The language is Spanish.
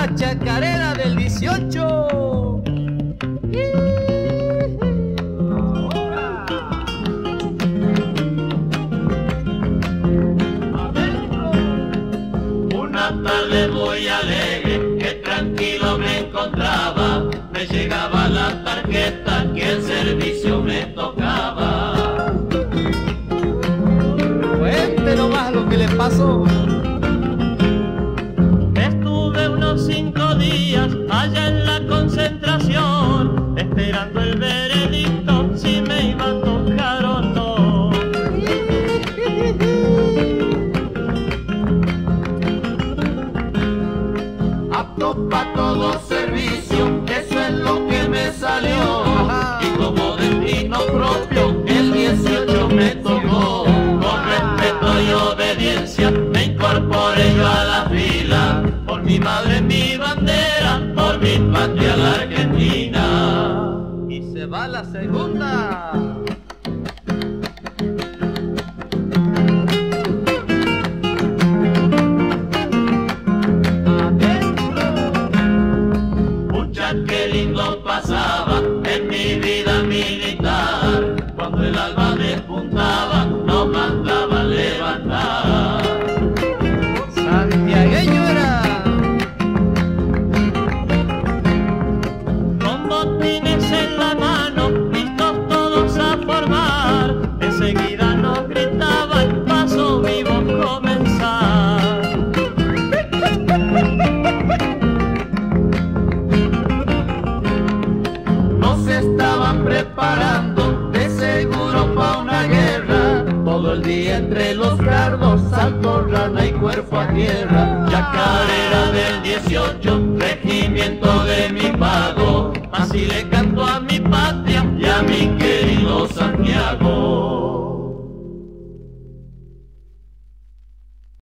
la chacarera del 18. Una tarde muy alegre, que tranquilo me encontraba, me llegaba la tarjeta que el servicio me tocaba. Apto para todo servicio, eso es lo que me salió. Y como destino propio, el 18 me tocó. Con respeto y obediencia, me incorporé yo a la fila. Por mi madre, mi bandera, por mi patria, la Argentina. Y se va la segunda. Entre los cardos, salto, rana y cuerpo a tierra. Chacarera del 18, regimiento de mi pago. Así le canto a mi patria y a mi querido Santiago.